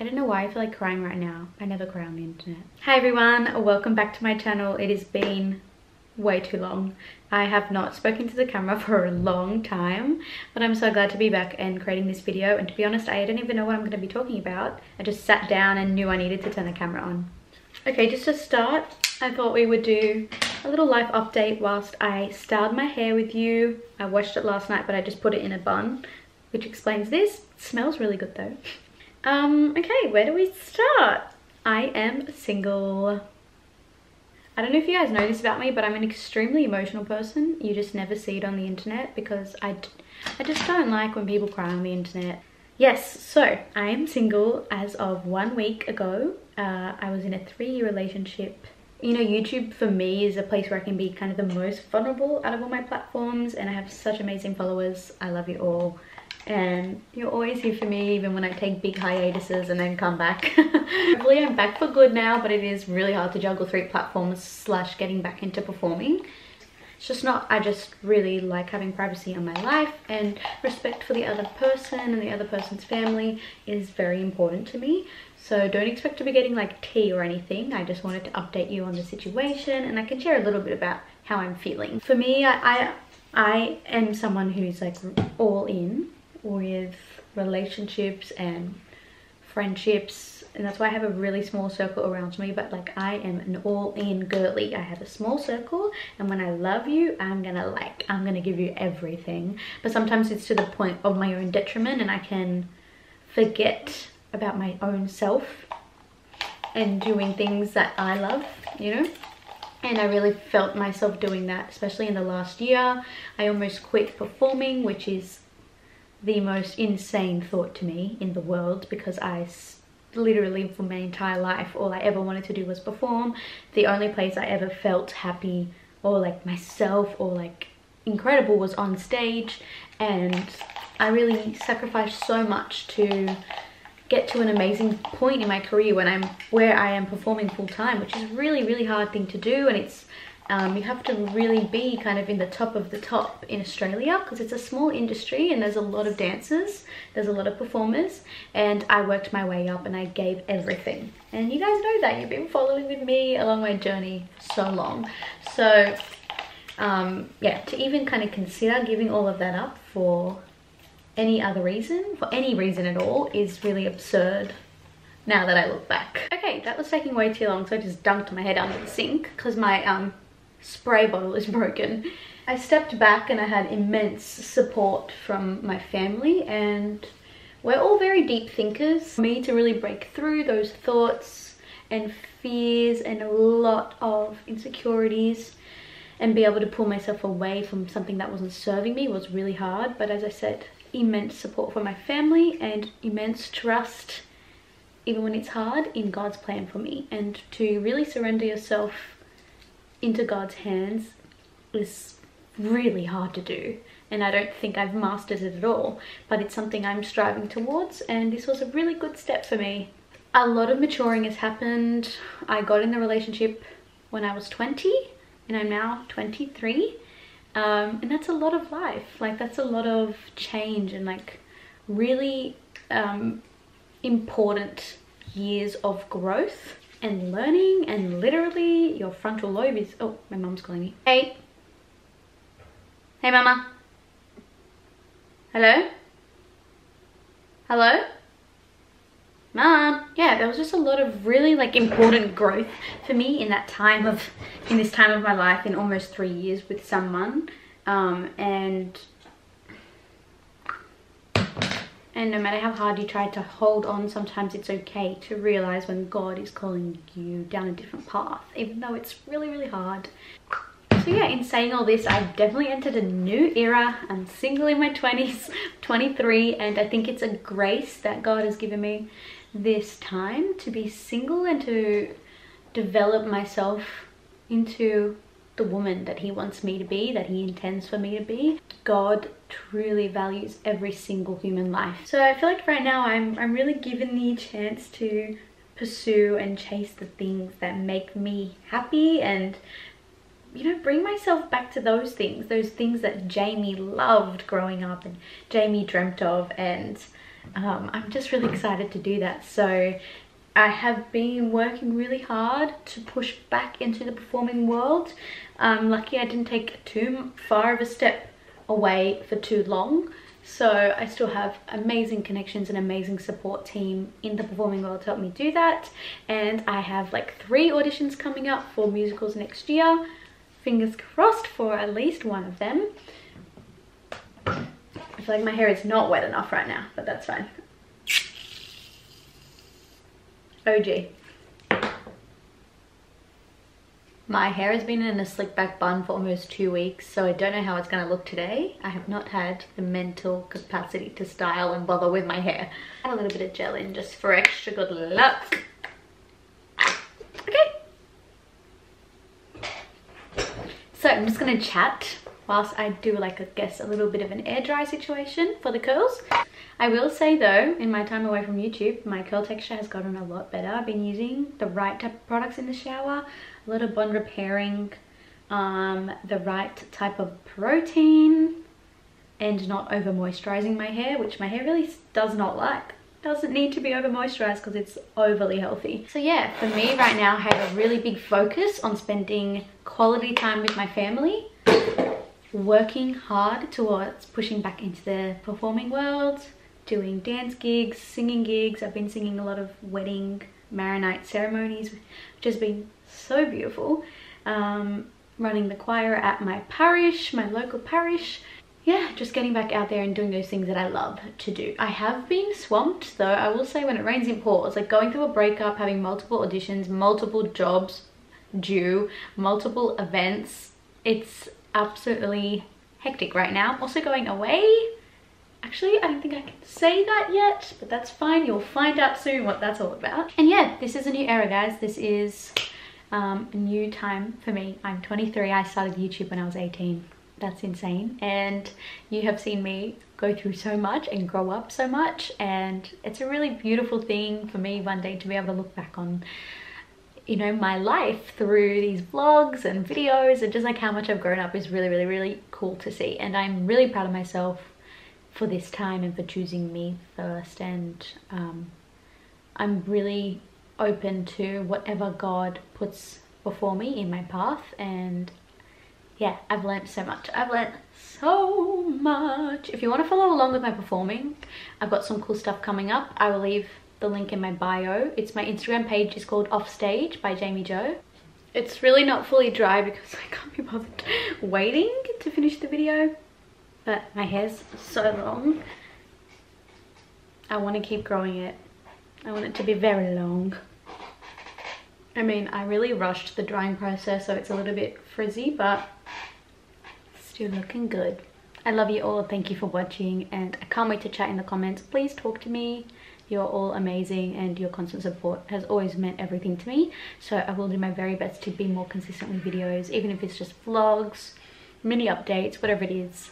I don't know why I feel like crying right now. I never cry on the internet. Hi everyone, welcome back to my channel. It has been way too long. I have not spoken to the camera for a long time, but I'm so glad to be back and creating this video. And to be honest, I don't even know what I'm going to be talking about. I just sat down and knew I needed to turn the camera on. Okay, just to start, I thought we would do a little life update whilst I styled my hair with you. I washed it last night, but I just put it in a bun, which explains this. It smells really good though. Um, okay, where do we start? I am single. I don't know if you guys know this about me, but I'm an extremely emotional person. You just never see it on the internet because I, I just don't like when people cry on the internet. Yes, so I am single as of one week ago. Uh, I was in a three-year relationship. You know, YouTube for me is a place where I can be kind of the most vulnerable out of all my platforms and I have such amazing followers. I love you all and you're always here for me even when I take big hiatuses and then come back. Hopefully I'm back for good now but it is really hard to juggle three platforms slash getting back into performing. It's just not, I just really like having privacy in my life and respect for the other person and the other person's family is very important to me. So don't expect to be getting like tea or anything. I just wanted to update you on the situation and I can share a little bit about how I'm feeling. For me, I, I, I am someone who's like all in with relationships and friendships. And that's why I have a really small circle around me but like I am an all-in girly. I have a small circle and when I love you I'm gonna like I'm gonna give you everything. But sometimes it's to the point of my own detriment and I can forget about my own self and doing things that I love you know? And I really felt myself doing that especially in the last year. I almost quit performing which is the most insane thought to me in the world because I literally for my entire life all I ever wanted to do was perform. The only place I ever felt happy or like myself or like incredible was on stage and I really sacrificed so much to get to an amazing point in my career when I'm where I am performing full time which is a really really hard thing to do and it's um, you have to really be kind of in the top of the top in Australia because it's a small industry and there's a lot of dancers, there's a lot of performers and I worked my way up and I gave everything. And you guys know that, you've been following with me along my journey so long. So um, yeah, to even kind of consider giving all of that up for any other reason, for any reason at all, is really absurd now that I look back. Okay, that was taking way too long, so I just dunked my head under the sink because my um, spray bottle is broken. I stepped back and I had immense support from my family and we're all very deep thinkers. For me to really break through those thoughts and fears and a lot of insecurities and be able to pull myself away from something that wasn't serving me was really hard. But as I said, immense support from my family and immense trust, even when it's hard, in God's plan for me. And to really surrender yourself into God's hands is really hard to do and I don't think I've mastered it at all but it's something I'm striving towards and this was a really good step for me. A lot of maturing has happened. I got in the relationship when I was 20 and I'm now 23 um, and that's a lot of life like that's a lot of change and like really um, important years of growth and learning and literally your frontal lobe is oh my mom's calling me. Hey. Hey mama. Hello? Hello? Mom yeah there was just a lot of really like important growth for me in that time of in this time of my life in almost three years with someone. Um, and and no matter how hard you try to hold on, sometimes it's okay to realize when God is calling you down a different path, even though it's really, really hard. So yeah, in saying all this, I've definitely entered a new era. I'm single in my 20s, 23, and I think it's a grace that God has given me this time to be single and to develop myself into the woman that he wants me to be, that he intends for me to be. God truly values every single human life. So I feel like right now I'm, I'm really given the chance to pursue and chase the things that make me happy and you know bring myself back to those things those things that Jayme loved growing up and Jayme dreamt of and um, I'm just really excited to do that. So I have been working really hard to push back into the performing world. I'm lucky I didn't take too far of a step away for too long. So I still have amazing connections and amazing support team in the performing world to help me do that. And I have like three auditions coming up for musicals next year. Fingers crossed for at least one of them. I feel like my hair is not wet enough right now, but that's fine. OG. My hair has been in a slick back bun for almost two weeks, so I don't know how it's gonna look today. I have not had the mental capacity to style and bother with my hair. Add a little bit of gel in just for extra good luck. Okay. So I'm just gonna chat whilst I do like, I guess, a little bit of an air dry situation for the curls. I will say though, in my time away from YouTube, my curl texture has gotten a lot better. I've been using the right type of products in the shower, a lot of bond repairing, um, the right type of protein, and not over moisturizing my hair, which my hair really does not like. Doesn't need to be over moisturized because it's overly healthy. So yeah, for me right now, I have a really big focus on spending quality time with my family, working hard towards pushing back into the performing world, doing dance gigs, singing gigs. I've been singing a lot of wedding Maronite ceremonies, which has been so beautiful. Um, running the choir at my parish, my local parish. Yeah, just getting back out there and doing those things that I love to do. I have been swamped though, I will say when it rains in Port, it's like going through a breakup, having multiple auditions, multiple jobs due, multiple events. It's absolutely hectic right now. I'm also going away Actually, I don't think I can say that yet, but that's fine. You'll find out soon what that's all about. And yeah, this is a new era, guys. This is um, a new time for me. I'm 23. I started YouTube when I was 18. That's insane. And you have seen me go through so much and grow up so much. And it's a really beautiful thing for me one day to be able to look back on you know my life through these vlogs and videos and just like how much I've grown up is really really really cool to see and I'm really proud of myself for this time and for choosing me first. And um, I'm really open to whatever God puts before me in my path. And yeah I've learned so much. I've learned so much. If you want to follow along with my performing I've got some cool stuff coming up. I will leave the link in my bio. It's my Instagram page is called Offstage by Jayme Jo it's really not fully dry because I can't be bothered waiting to finish the video but my hair's so long. I want to keep growing it. I want it to be very long. I mean, I really rushed the drying process, so it's a little bit frizzy, but still looking good. I love you all. Thank you for watching, and I can't wait to chat in the comments. Please talk to me. You're all amazing, and your constant support has always meant everything to me. So I will do my very best to be more consistent with videos, even if it's just vlogs, mini updates, whatever it is